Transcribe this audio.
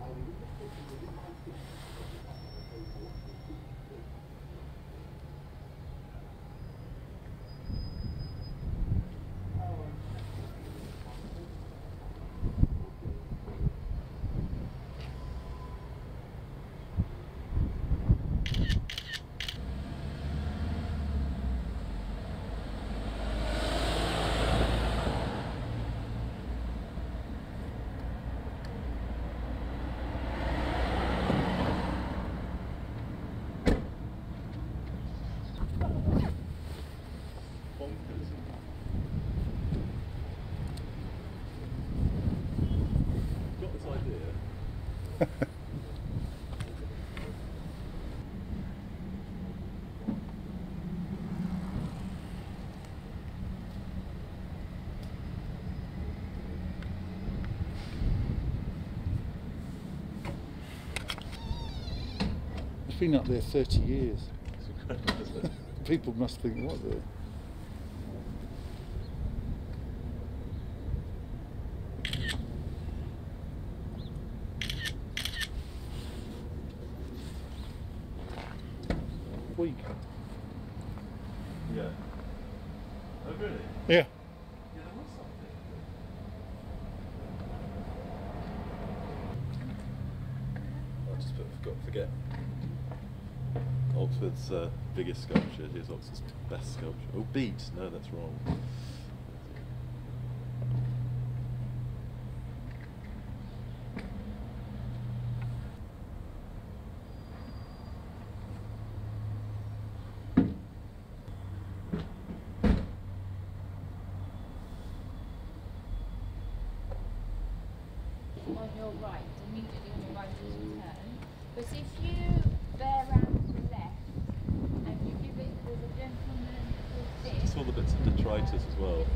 I will It's been up there 30 years. It's incredible, isn't it? People must think, what the. Week. Yeah. Oh, really? Yeah. Yeah, there was something. I just forgot, forget. Oxford's uh, biggest sculpture. Here's Oxford's best sculpture. Oh, beat. No, that's wrong. on your right, immediately on your right as you turn. But if you all the bits of detritus as well.